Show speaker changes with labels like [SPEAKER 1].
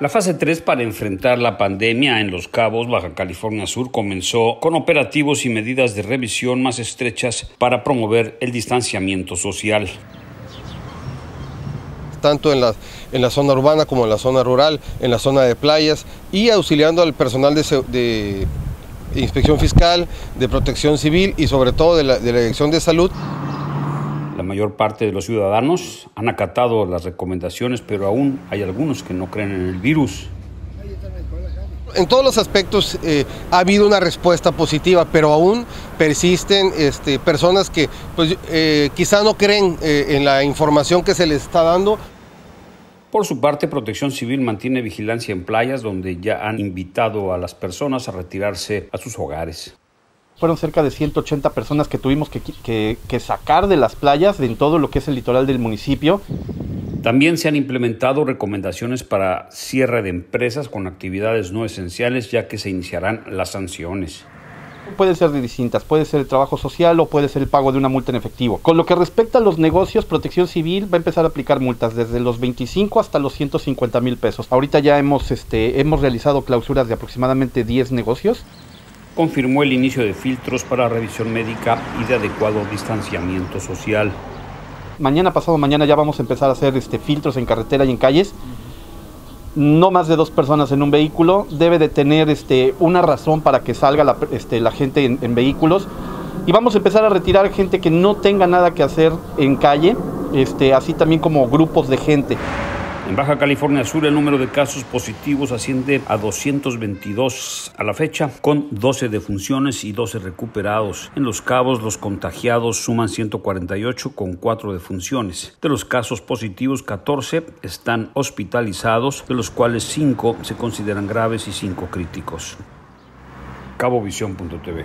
[SPEAKER 1] La fase 3 para enfrentar la pandemia en Los Cabos, Baja California Sur, comenzó con operativos y medidas de revisión más estrechas para promover el distanciamiento social.
[SPEAKER 2] Tanto en la, en la zona urbana como en la zona rural, en la zona de playas y auxiliando al personal de, de inspección fiscal, de protección civil y sobre todo de la, de la Dirección de Salud
[SPEAKER 1] la mayor parte de los ciudadanos han acatado las recomendaciones, pero aún hay algunos que no creen en el virus.
[SPEAKER 2] En todos los aspectos eh, ha habido una respuesta positiva, pero aún persisten este, personas que pues, eh, quizá no creen eh, en la información que se les está dando.
[SPEAKER 1] Por su parte, Protección Civil mantiene vigilancia en playas donde ya han invitado a las personas a retirarse a sus hogares
[SPEAKER 3] fueron cerca de 180 personas que tuvimos que, sacar de las playas en todo lo que es el litoral del municipio.
[SPEAKER 1] También se han implementado recomendaciones para cierre de empresas con actividades no esenciales ya que se iniciarán las sanciones.
[SPEAKER 3] Puede ser de distintas, puede ser el trabajo social o puede ser el pago de una multa en efectivo. Con lo que respecta a los negocios, Protección Civil va a empezar a aplicar multas desde los 25 hasta los 150 mil pesos. Ahorita ya hemos, este, hemos realizado clausuras de aproximadamente 10 negocios
[SPEAKER 1] confirmó el inicio de filtros para revisión médica y de adecuado distanciamiento social.
[SPEAKER 3] Mañana, pasado mañana, ya vamos a empezar a hacer este, filtros en carretera y en calles. No más de dos personas en un vehículo. Debe de tener este, una razón para que salga la, este, gente en, en, vehículos. Y vamos a empezar a retirar gente que no tenga nada que hacer en calle, este, así también como grupos de gente.
[SPEAKER 1] En Baja California Sur el número de casos positivos asciende a 222 a la fecha, con 12 defunciones y 12 recuperados. En Los Cabos los contagiados suman 148 con 4 defunciones. De los casos positivos, 14 están hospitalizados, de los cuales 5 se consideran graves y 5 críticos. Cabovisión.tv